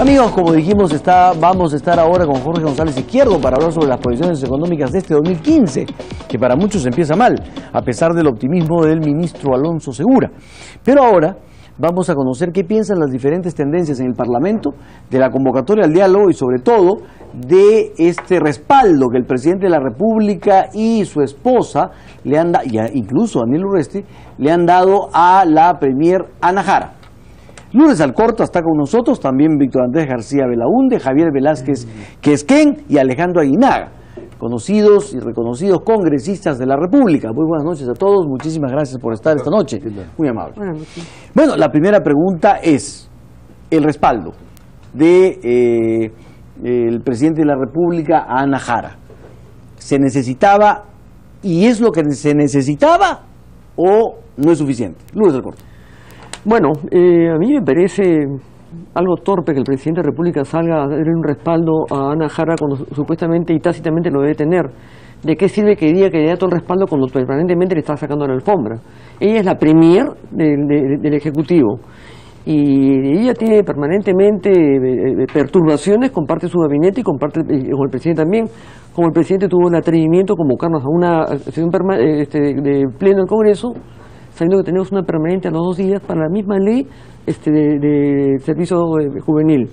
Amigos, como dijimos, está, vamos a estar ahora con Jorge González Izquierdo para hablar sobre las proyecciones económicas de este 2015, que para muchos empieza mal, a pesar del optimismo del ministro Alonso Segura. Pero ahora vamos a conocer qué piensan las diferentes tendencias en el Parlamento, de la convocatoria al diálogo y sobre todo de este respaldo que el presidente de la República y su esposa le han dado, incluso Daniel Urresti, le han dado a la premier Ana Jara. Lunes Alcorta está con nosotros, también Víctor Andrés García Belaunde, Javier Velázquez Quesquén y Alejandro Aguinaga, conocidos y reconocidos congresistas de la República. Muy buenas noches a todos, muchísimas gracias por estar esta noche. Muy amable. Bueno, la primera pregunta es el respaldo de eh, el presidente de la República a Ana Jara. ¿Se necesitaba y es lo que se necesitaba o no es suficiente? Lunes Alcorta. Bueno, eh, a mí me parece algo torpe que el presidente de la República salga a dar un respaldo a Ana Jara cuando supuestamente y tácitamente lo debe tener. ¿De qué sirve que diga que le da todo el respaldo cuando permanentemente le está sacando la alfombra? Ella es la premier del, Ejecutivo y ella tiene permanentemente eh, perturbaciones con parte de su gabinete y con parte con el presidente también. Como el presidente tuvo el atrevimiento de convocarnos a una sesión este, de pleno del Congreso sabiendo que tenemos una permanente a los dos días para la misma ley este, de, servicio eh, juvenil.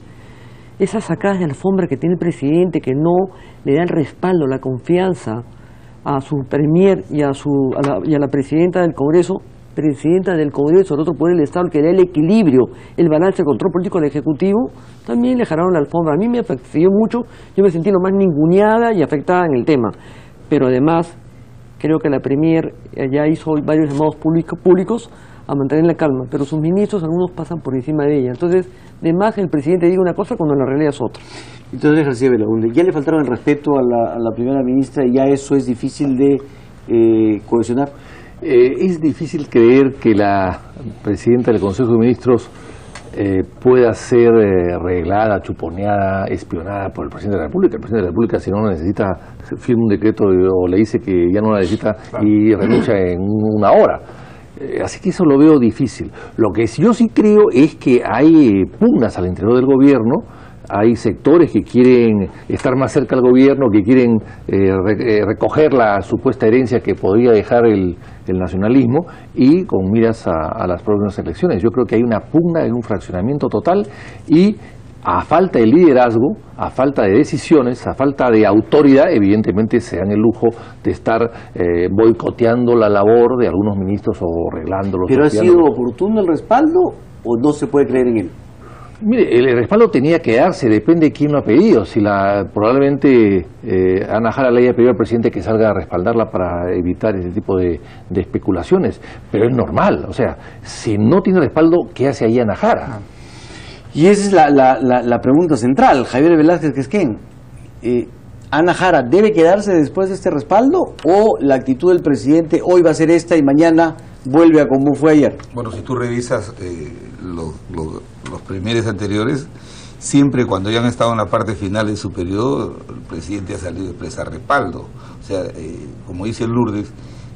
Esas sacadas de alfombra que tiene el presidente, que no le da el respaldo, la confianza a su premier y a, su, la, y a la presidenta del Congreso, presidenta del Congreso, el otro poder del Estado, que da el equilibrio, el balance, el control político del Ejecutivo, también le jalaron la alfombra. A mí me afectó mucho, yo me sentí lo más ninguneada y afectada en el tema. Pero además, Creo que la Premier ya hizo varios llamados públicos a mantener la calma, pero sus ministros, algunos pasan por encima de ella. Entonces, de más el presidente diga una cosa cuando la realidad es otra. Entonces, García Belaunde, ya le faltaron el respeto a la, primera ministra y ya eso es difícil de eh, cohesionar. Eh, es difícil creer que la presidenta del Consejo de Ministros eh, pueda ser eh, arreglada, chuponeada, espionada por el presidente de la República. El presidente de la República, si no lo necesita, firma un decreto o le dice que ya no la necesita y renuncia en una hora. Eh, así que eso lo veo difícil. Lo que yo sí creo es que hay pugnas al interior del gobierno hay sectores que quieren estar más cerca del gobierno, que quieren eh, eh, recoger la supuesta herencia que podría dejar el, nacionalismo y con miras a, las próximas elecciones. Yo creo que hay una pugna, hay un fraccionamiento total y a falta de liderazgo, a falta de decisiones, a falta de autoridad, evidentemente se dan el lujo de estar eh, boicoteando la labor de algunos ministros o arreglándolo. ¿Pero ha sido oportuno el respaldo o no se puede creer en él? Mire, el respaldo tenía que darse, depende de quién lo ha pedido. Si la, probablemente eh, Ana Jara le haya pedido al presidente que salga a respaldarla para evitar ese tipo de, especulaciones, pero es normal. O sea, si no tiene respaldo, ¿qué hace ahí Ana Jara? Y esa es la, la, la, pregunta central, Javier Velázquez Quesquén. Eh, ¿Ana Jara debe quedarse después de este respaldo o la actitud del presidente hoy va a ser esta y mañana vuelve a como fue ayer? Bueno, si tú revisas eh, los los primeros anteriores, siempre cuando ya han estado en la parte final de su periodo, el presidente ha salido a expresar respaldo. O sea, eh, como dice Lourdes,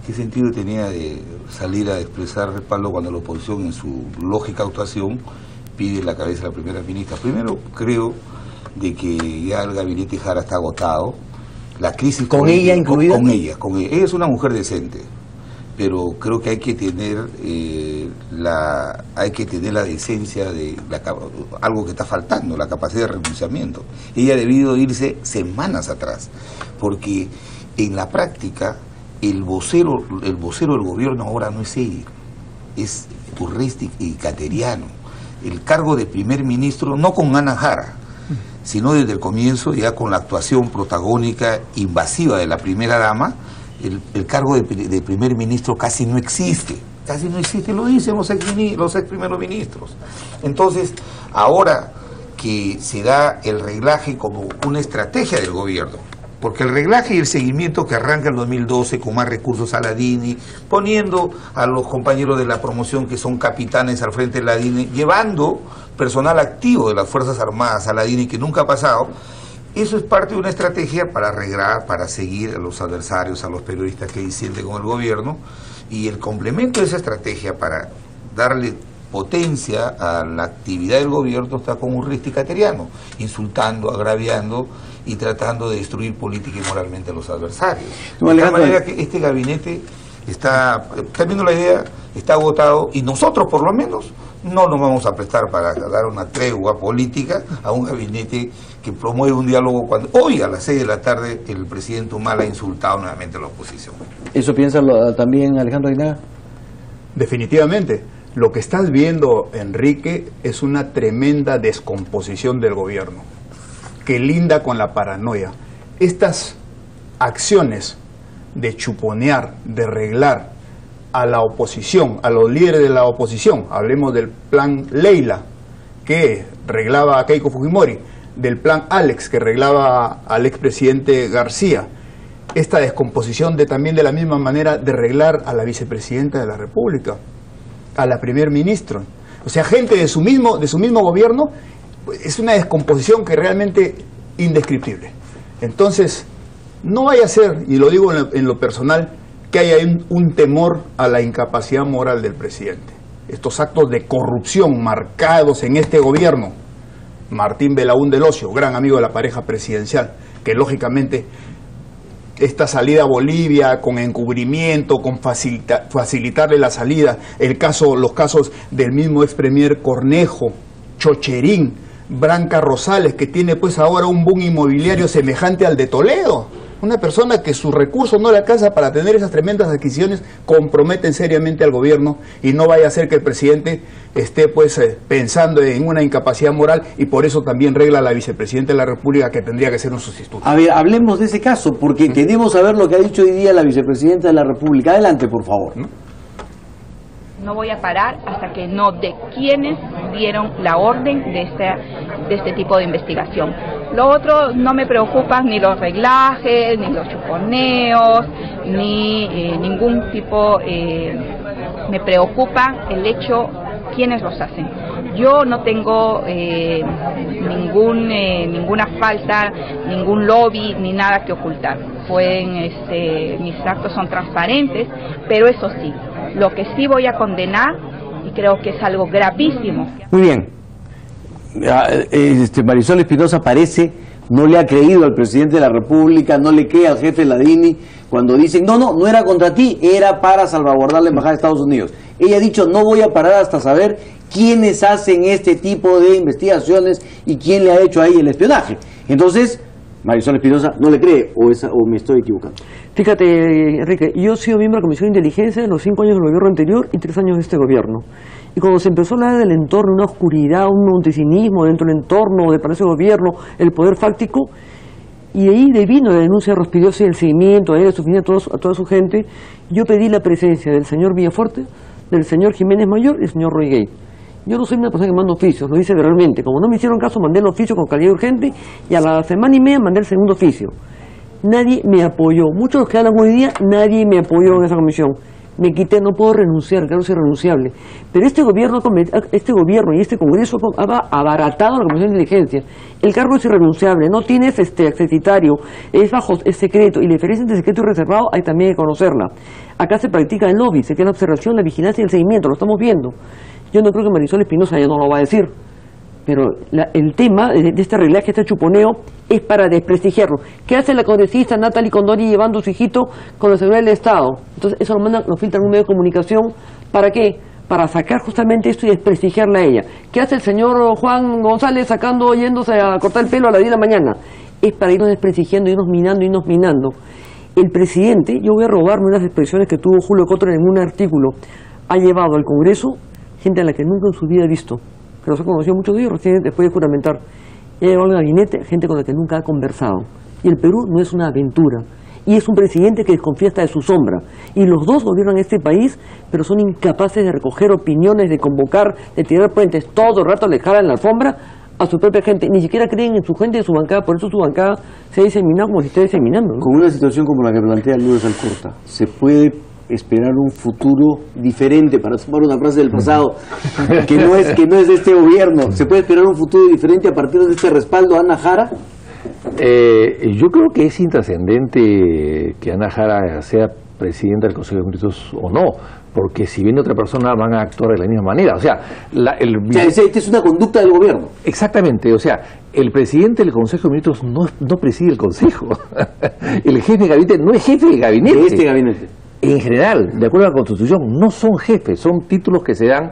¿qué sentido tenía de salir a expresar respaldo cuando la oposición en su lógica actuación pide la cabeza de la primera ministra? Primero, creo de que ya el gabinete Jara está agotado. La crisis con ella incluida. con ella, con ella. Ella es una mujer decente pero creo que hay que tener eh, la hay que tener la decencia de algo que está faltando la capacidad de renunciamiento. Ella ha debido irse semanas atrás porque en la práctica el vocero el vocero del gobierno ahora no es ella es Urresti y Cateriano. El cargo de primer ministro no con Ana Jara sino desde el comienzo ya con la actuación protagónica invasiva de la primera dama el, cargo de, primer ministro casi no existe. Casi no existe, lo dicen los ex, primeros ministros. Entonces, ahora que se da el reglaje como una estrategia del gobierno, porque el reglaje y el seguimiento que arranca el 2012 con más recursos a la DINI, poniendo a los compañeros de la promoción que son capitanes al frente de la DINI, llevando personal activo de las Fuerzas Armadas a la DINI que nunca ha pasado, eso es parte de una estrategia para arreglar, para seguir a los adversarios, a los periodistas que disienten con el gobierno, y el complemento de esa estrategia para darle potencia a la actividad del gobierno está con un cateriano, insultando, agraviando y tratando de destruir política y moralmente a los adversarios. de tal manera que este gabinete está, termino la idea, está agotado y nosotros por lo menos no nos vamos a prestar para dar una tregua política a un gabinete que promueve un diálogo cuando hoy a las seis de la tarde el presidente Humala ha insultado nuevamente a la oposición. ¿Eso piensa también Alejandro Aguinaga? Definitivamente. Lo que estás viendo, Enrique, es una tremenda descomposición del gobierno, que linda con la paranoia. Estas acciones de chuponear, de arreglar a la oposición, a los líderes de la oposición, hablemos del plan Leila, que reglaba a Keiko Fujimori, del plan Alex, que reglaba al expresidente García, esta descomposición de también de la misma manera de arreglar a la vicepresidenta de la República, a la primer ministro. O sea, gente de su mismo, de su mismo gobierno, es una descomposición que realmente indescriptible. Entonces, no vaya a ser, y lo digo en lo, personal, que haya un, temor a la incapacidad moral del presidente. Estos actos de corrupción marcados en este gobierno, Martín Belaún del Ocio, gran amigo de la pareja presidencial, que lógicamente esta salida a Bolivia con encubrimiento, con facilitarle la salida, el caso, los casos del mismo ex premier Cornejo, Chocherín, Branca Rosales, que tiene pues ahora un boom inmobiliario semejante al de Toledo. Una persona que sus recursos no le alcanza para tener esas tremendas adquisiciones comprometen seriamente al gobierno y no vaya a ser que el presidente esté pues eh, pensando en una incapacidad moral y por eso también regla la vicepresidenta de la República que tendría que ser un sustituto. A ver, hablemos de ese caso porque queremos saber lo que ha dicho hoy día la vicepresidenta de la República. Adelante, por favor. no voy a parar hasta que no de quienes dieron la orden de este, de este tipo de investigación. Lo otro no me preocupan ni los reglajes, ni los chuponeos, ni eh, ningún tipo, eh, me preocupa el hecho quiénes los hacen. Yo no tengo eh, ningún, ninguna falta, ningún lobby, ni nada que ocultar. Pueden, este, mis actos son transparentes, pero eso sí, lo que sí voy a condenar, y creo que es algo gravísimo. Muy bien, Ah, este, Marisol Espinosa parece no le ha creído al presidente de la República, no le cree al jefe Ladini cuando dicen, no, no, no era contra ti, era para salvaguardar la Embajada de Estados Unidos. Ella ha dicho, no voy a parar hasta saber quiénes hacen este tipo de investigaciones y quién le ha hecho ahí el espionaje. Entonces, Marisol Espinosa no le cree o, o me estoy equivocando. Fíjate, Enrique, yo he sido miembro de la Comisión de Inteligencia en los cinco años del gobierno anterior y tres años de este gobierno. Y cuando se empezó a hablar del entorno, una oscuridad, un montesinismo dentro del entorno del Palacio de Gobierno, el poder fáctico, y de ahí vino la denuncia de Rospidiosi, el seguimiento a él, a su, a, toda, su gente, yo pedí la presencia del señor Villaforte, del señor Jiménez Mayor y del señor Roy Gay. Yo no soy una persona que manda oficios, lo hice realmente. Como no me hicieron caso, mandé el oficio con calidad urgente y a la semana y media mandé el segundo oficio. Nadie me apoyó. Muchos de los que hablan hoy día, nadie me apoyó en esa comisión me quité, no puedo renunciar, claro, es irrenunciable. Pero este gobierno, este gobierno y este Congreso ha abaratado la Comisión de Inteligencia. El cargo es irrenunciable, no tienes este accesitario, es bajo, es secreto, y la diferencia entre secreto y reservado hay también que conocerla. Acá se practica el lobby, se queda la observación, la vigilancia y el seguimiento, lo estamos viendo. Yo no creo que Marisol Espinosa ya no lo va a decir pero el tema de, este reglaje, este chuponeo, es para desprestigiarlo. ¿Qué hace la congresista Natalie Condori llevando a su hijito con la seguridad del Estado? Entonces, eso lo mandan, lo filtran en un medio de comunicación. ¿Para qué? Para sacar justamente esto y desprestigiarla a ella. ¿Qué hace el señor Juan González sacando, yéndose a cortar el pelo a la 10 de la mañana? Es para irnos desprestigiando, irnos minando, irnos minando. El presidente, yo voy a robarme unas expresiones que tuvo Julio Cotro en un artículo, ha llevado al Congreso gente a la que nunca en su vida ha visto que los ha conocido muchos días recién después de juramentar. ha llegado al gabinete gente con la que nunca ha conversado. Y el Perú no es una aventura. Y es un presidente que desconfía hasta de su sombra. Y los dos gobiernan este país, pero son incapaces de recoger opiniones, de convocar, de tirar puentes, todo el rato le jalan la alfombra a su propia gente. Ni siquiera creen en su gente y su bancada, por eso su bancada se ha diseminado como si esté diseminando. Con una situación como la que plantea Luis Alcorta, ¿se puede esperar un futuro diferente, para tomar una frase del pasado, que no es que no es de este gobierno. ¿Se puede esperar un futuro diferente a partir de este respaldo a Ana Jara? Eh, yo creo que es intrascendente que Ana Jara sea presidenta del Consejo de Ministros o no. porque si viene otra persona van a actuar de la misma manera. O sea, la- el, O sea, esta es una conducta del gobierno. Exactamente, o sea, el presidente del Consejo de Ministros no, no preside el Consejo. el jefe de gabinete no es jefe de gabinete. De este gabinete. En general, de acuerdo a la Constitución, no son jefes, son títulos que se dan,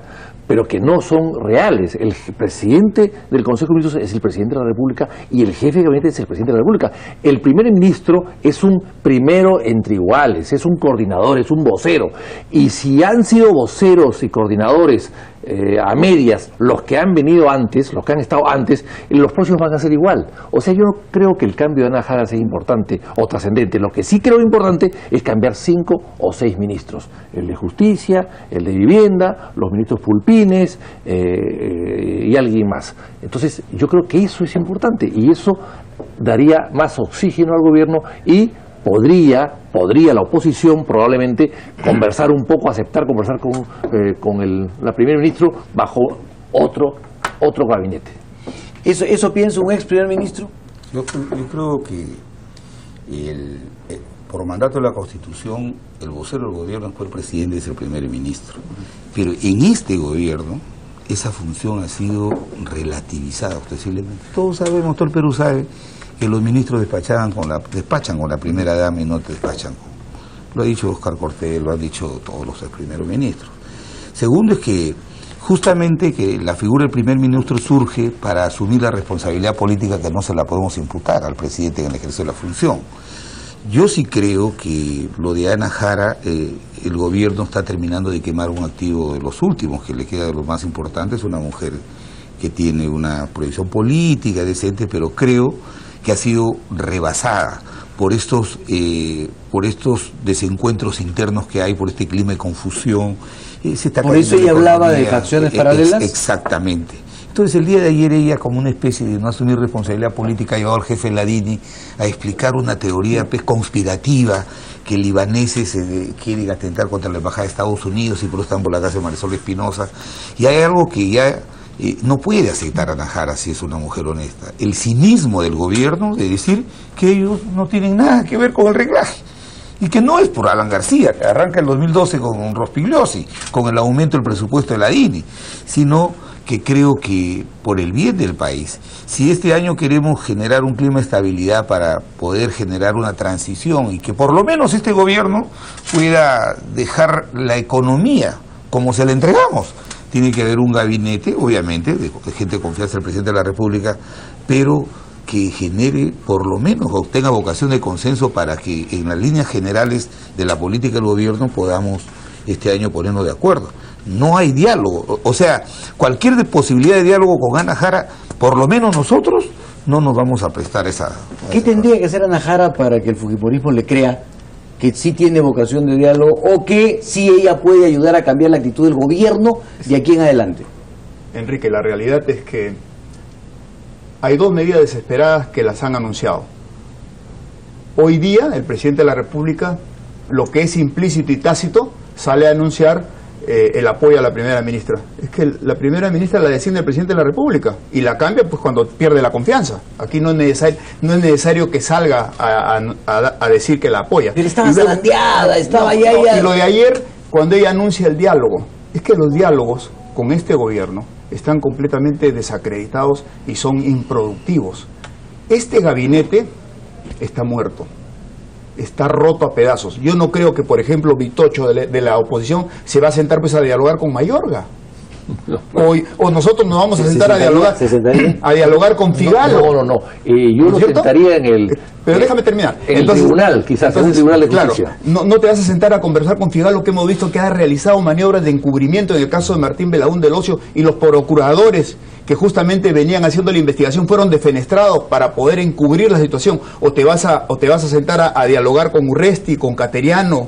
pero que no son reales. El presidente del Consejo de Ministros es el presidente de la República y el jefe de gabinete es el presidente de la República. El primer ministro es un primero entre iguales, es un coordinador, es un vocero. Y si han sido voceros y coordinadores eh, a medias los que han venido antes, los que han estado antes, los próximos van a ser igual. O sea, yo no creo que el cambio de Ana Jara sea importante o trascendente. Lo que sí creo importante es cambiar cinco o seis ministros. El de Justicia, el de Vivienda, los ministros Pulpines eh, y alguien más. Entonces, yo creo que eso es importante y eso daría más oxígeno al gobierno y podría, podría la oposición probablemente conversar un poco, aceptar conversar con, eh, con el la primer ministro bajo otro, otro gabinete. ¿Eso, ¿Eso piensa un ex primer ministro? Yo, cre- yo creo que el- eh, por mandato de la Constitución, el vocero del gobierno fue el presidente es el primer ministro. Pero en este gobierno, esa función ha sido relativizada ostensiblemente. Todos sabemos, todo el Perú sabe, que los ministros despachaban con la, despachan con la primera dama y no despachan con... Lo ha dicho Oscar Cortés, lo han dicho todos los primeros ministros. Segundo es que justamente que la figura del primer ministro surge para asumir la responsabilidad política que no se la podemos imputar al presidente en el ejercicio de la función. Yo sí creo que lo de Ana Jara, eh, el gobierno está terminando de quemar un activo de los últimos, que le queda de los más importantes, una mujer que tiene una proyección política decente, pero creo que ha sido rebasada por estos, eh, por estos desencuentros internos que hay, por este clima de confusión. Eh, se está Por eso la ella hablaba de facciones Eh, paralelas. ex- exactamente. Entonces el día de ayer ella, como una especie de no asumir responsabilidad política, llevó al jefe Ladini a explicar una teoría pues, conspirativa que libaneses eh, quieren atentar contra la embajada de Estados Unidos y por eso están por la casa de Marisol Espinosa. Y hay algo que ya no puede aceptar a Najara si es una mujer honesta. El cinismo del gobierno de decir que ellos no tienen nada que ver con el reglaje. Y que no es por Alan García, que arranca el 2012 con Rospigliosi, con el aumento del presupuesto de la DINI, sino que creo que por el bien del país, si este año queremos generar un clima de estabilidad para poder generar una transición y que por lo menos este gobierno pueda dejar la economía como se la entregamos, tiene que haber un gabinete, obviamente, de, de gente de confianza del presidente de la República, pero que genere, por lo menos, o tenga vocación de consenso para que en las líneas generales de la política del gobierno podamos este año ponernos de acuerdo. No hay diálogo, o, sea, cualquier posibilidad de diálogo con Ana Jara, por lo menos nosotros no nos vamos a prestar esa... ¿Qué tendría que hacer Ana Jara para que el fujimorismo le crea que sí tiene vocación de diálogo o que sí ella puede ayudar a cambiar la actitud del gobierno de aquí en adelante? Enrique, la realidad es que hay dos medidas desesperadas que las han anunciado. Hoy día el presidente de la República, lo que es implícito y tácito, sale a anunciar eh, el apoyo a la primera ministra. Es que la primera ministra la designa el presidente de la República y la cambia pues cuando pierde la confianza. Aquí no es necesario, no es necesario que salga a, a- a- a decir que la apoya. Pero estaba luego- estaba No, ya no, Y lo de ayer, cuando ella anuncia el diálogo, es que los diálogos con este gobierno están completamente desacreditados y son improductivos. Este gabinete está muerto, está roto a pedazos. Yo no creo que, por ejemplo, Vitocho de la, oposición se va a sentar pues a dialogar con Mayorga. O, o nosotros nos vamos a ¿Se sentar a dialogar, a dialogar con Figalo. No, no, no. Eh, yo ¿No lo es cierto? sentaría en el. Pero déjame terminar. En el tribunal, quizás, en un tribunal de claro, justicia. no, no te vas a sentar a conversar con Figalo que hemos visto que ha realizado maniobras de encubrimiento en el caso de Martín Belaún del Ocio y los procuradores que justamente venían haciendo la investigación fueron defenestrados para poder encubrir la situación. O te vas a, o te vas a sentar a, a dialogar con Urresti, con Cateriano,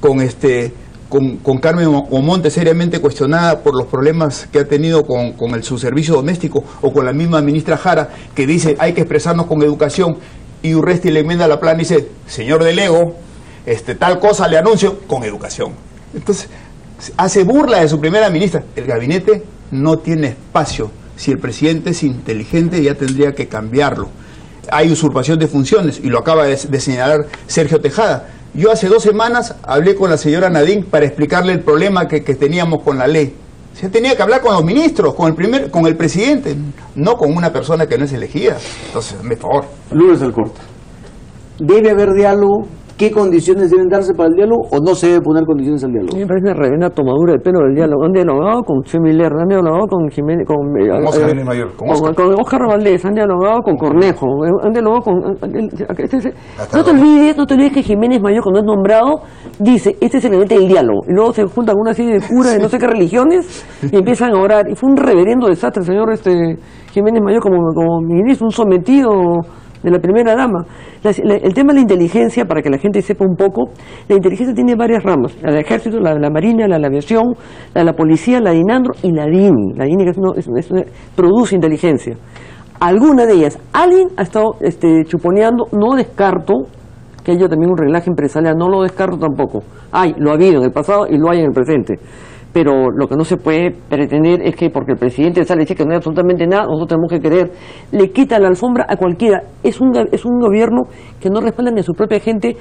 con este con, con Carmen Omonte seriamente cuestionada por los problemas que ha tenido con, con el, su servicio doméstico o con la misma ministra Jara que dice hay que expresarnos con educación y Urresti le enmienda la plan y dice señor Delego este, tal cosa le anuncio con educación entonces hace burla de su primera ministra. El gabinete no tiene espacio. Si el presidente es inteligente ya tendría que cambiarlo. Hay usurpación de funciones y lo acaba de señalar Sergio Tejada Yo hace dos semanas hablé con la señora Nadine para explicarle el problema que, que teníamos con la ley. Se tenía que hablar con los ministros, con el primer, con el presidente, no con una persona que no es elegida. Entonces, me favor. Lourdes Alcorta. ¿Debe haber diálogo? ¿Qué condiciones deben darse para el diálogo o no se debe poner condiciones al diálogo? me parece una reverenda tomadura de pelo del diálogo. Han dialogado con Chemiler, han dialogado con Jiménez, con, eh, Con eh, Oscar Jiménez Mayor, con con, Oscar. con Oscar Valdés, han dialogado con Cornejo, eh, han dialogado con... eh, este es- Hasta no te olvides, no te olvides que Jiménez Mayor cuando es nombrado dice, este es el elemento del diálogo. Y luego se juntan una serie de curas de no sé qué religiones y empiezan a orar. Y fue un reverendo desastre, el señor este Jiménez Mayor como, como ministro, un sometido de la primera dama. El tema de la inteligencia, para que la gente sepa un poco, la inteligencia tiene varias ramas, la del ejército, la de la marina, la de la aviación, la de la policía, la de INANDRO y la DINI. La que es uno- es- produce inteligencia. Alguna de ellas, alguien ha estado este, chuponeando, no descarto que haya también un reglaje empresarial, no lo descarto tampoco. Hay, lo ha habido en el pasado y lo hay en el presente. Pero lo que no se puede pretender es que porque el presidente sale y dice que no hay absolutamente nada, nosotros tenemos que querer, le quita la alfombra a cualquiera. Es un, es un gobierno que no respalda ni a su propia gente.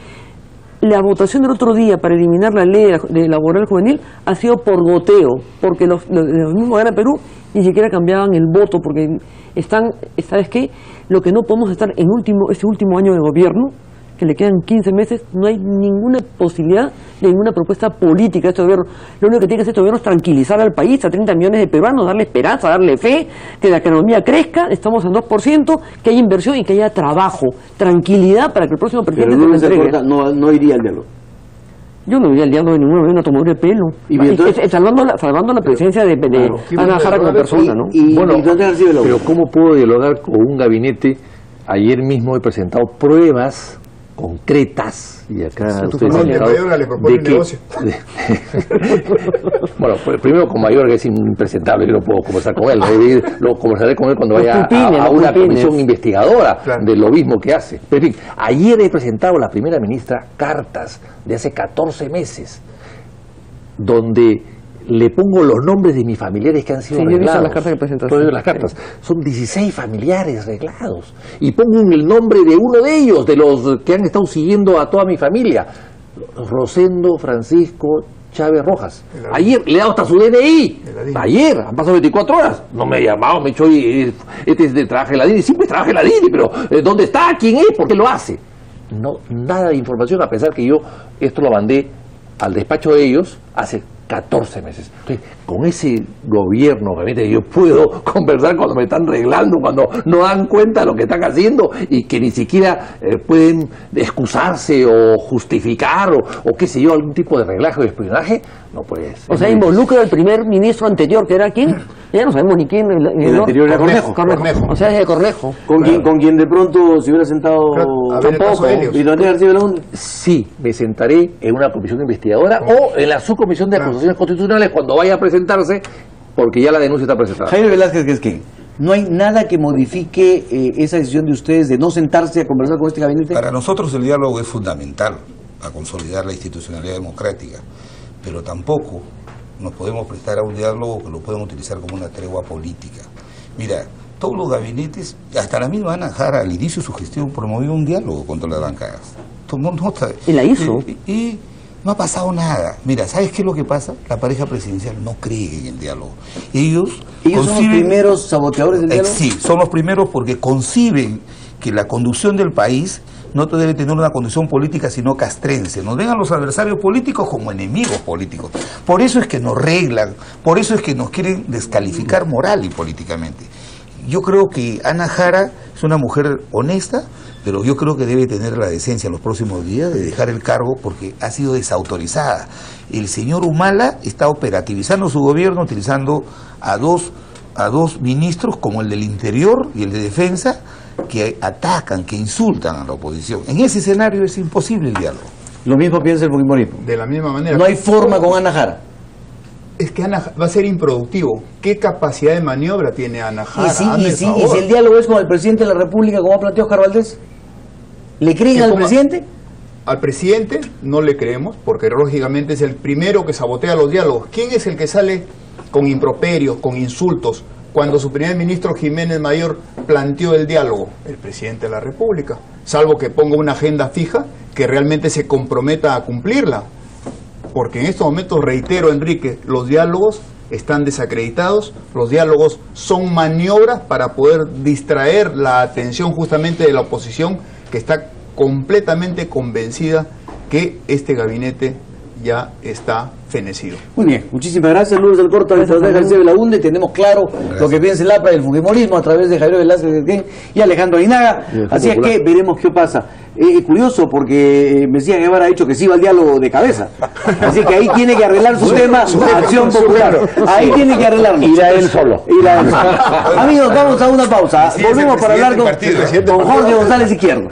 La votación del otro día para eliminar la ley de laboral juvenil ha sido por goteo, porque los, los, los mismos de Perú ni siquiera cambiaban el voto, porque están, ¿sabes qué? Lo que no podemos estar en último, este último año de gobierno, que le quedan 15 meses, no hay ninguna posibilidad de ninguna propuesta política de este gobierno. Lo único que tiene que hacer este gobierno es tranquilizar al país, a 30 millones de peruanos, darle esperanza, darle fe, que la economía crezca, estamos en 2%, que haya inversión y que haya trabajo, tranquilidad para que el próximo Pero presidente se lo Lourdes entregue. Alcorta no, no iría al diálogo. Yo no voy al diálogo de ninguna manera, una tomadura de pelo. Y Es- entonces- es- salvando, la, salvando la presencia de, de Claro. Ana Jara como persona, ¿no? Y, y, Bueno, y ¿dónde recibe la Pero ¿cómo puedo dialogar con un gabinete? Ayer mismo he presentado pruebas concretas y acá ustedes han Mayorga le propone de un que- negocio. de- bueno, pues, primero con Mayor que es impresentable, yo no puedo conversar con él, ¿no? lo conversaré con él cuando vaya a- pupines, a, los una pupines. comisión investigadora Claro. de lo mismo que hace. Pero en fin, ayer he presentado a la primera ministra cartas de hace 14 meses donde le pongo los nombres de mis familiares que han sido Sí, yo he visto arreglados. las cartas que presentaste. Tú has visto las cartas. Son 16 familiares arreglados. Y pongo el nombre de uno de ellos, de los que han estado siguiendo a toda mi familia. Rosendo Francisco Chávez Rojas. Ayer le he dado hasta su DNI. Ayer, han pasado 24 horas. No me ha llamado, me ha dicho, "Oye, este es de trabajo de la DINI. Siempre trabaja en la DINI, pero eh, ¿dónde está? ¿Quién es? ¿Por qué lo hace? No, nada de información, a pesar que yo esto lo mandé al despacho de ellos hace 14 meses. Entonces, con ese gobierno, yo puedo conversar cuando me están arreglando, cuando no dan cuenta de lo que están haciendo y que ni siquiera eh, pueden excusarse o justificar o, o qué sé yo, algún tipo de reglaje o espionaje, no puede ser. O sea, involucra al primer ministro anterior, que era quién? Ya no sabemos ni quién. ni El anterior era Cornejo. Cornejo. O sea, es de Cornejo. Con, quien, con quien de pronto se hubiera sentado Claro, el tampoco. ¿Y recibe la ONU? Sí, me sentaré en una comisión investigadora o en la subcomisión de acusaciones constitucionales cuando vaya a presentarse, porque ya la denuncia está presentada. Jaime Velázquez, que es que no hay nada que modifique eh, esa decisión de ustedes de no sentarse a conversar con este gabinete. Para nosotros el diálogo es fundamental a consolidar la institucionalidad democrática, pero tampoco nos podemos prestar a un diálogo que lo puedan utilizar como una tregua política. Mira, todos los gabinetes, hasta la misma Ana Jara al inicio de su gestión promovió un diálogo contra las bancadas. Tomó nota. Y la hizo. Y, y no ha pasado nada. Mira, ¿sabes qué es lo que pasa? La pareja presidencial no cree en el diálogo. Ellos, Ellos son los primeros saboteadores del eh, diálogo. Sí, son los primeros porque conciben que la conducción del país no debe tener una conducción política sino castrense. Nos ven a los adversarios políticos como enemigos políticos. Por eso es que nos reglan, por eso es que nos quieren descalificar moral y políticamente. Yo creo que Ana Jara es una mujer honesta, pero yo creo que debe tener la decencia en los próximos días de dejar el cargo porque ha sido desautorizada. El señor Humala está operativizando su gobierno utilizando a dos a dos ministros como el del Interior y el de Defensa que atacan, que insultan a la oposición. En ese escenario es imposible el diálogo. Lo mismo piensa el Fujimorismo. De la misma manera. No hay forma con Ana Jara. Es que Ana va a ser improductivo. ¿Qué capacidad de maniobra tiene Ana Jara? Y si, y, el si, y si el diálogo es con el presidente de la República, como ha planteado Oscar Valdés, ¿le creen al presidente? Al presidente no le creemos, porque lógicamente es el primero que sabotea los diálogos. ¿Quién es el que sale con improperios, con insultos cuando su primer ministro Jiménez Mayor planteó el diálogo? El presidente de la República, salvo que ponga una agenda fija que realmente se comprometa a cumplirla. Porque en estos momentos, reitero, Enrique, los diálogos están desacreditados, los diálogos son maniobras para poder distraer la atención justamente de la oposición que está completamente convencida que este gabinete ya está fenecido. Muy bien, muchísimas gracias Lourdes del del de la UNDE, tenemos claro lo que piensa el APA del Fujimorismo a través de Javier Velázquez y Alejandro Ainaga, así es que veremos qué pasa. Eh, curioso porque Mesías Guevara ha dicho que sí va al diálogo de cabeza, así que ahí tiene que arreglar su tema, acción popular, ahí tiene que arreglarlo. Irá él solo. Irá él solo. Amigos, vamos a una pausa, volvemos para hablar con, con Jorge González Izquierdo.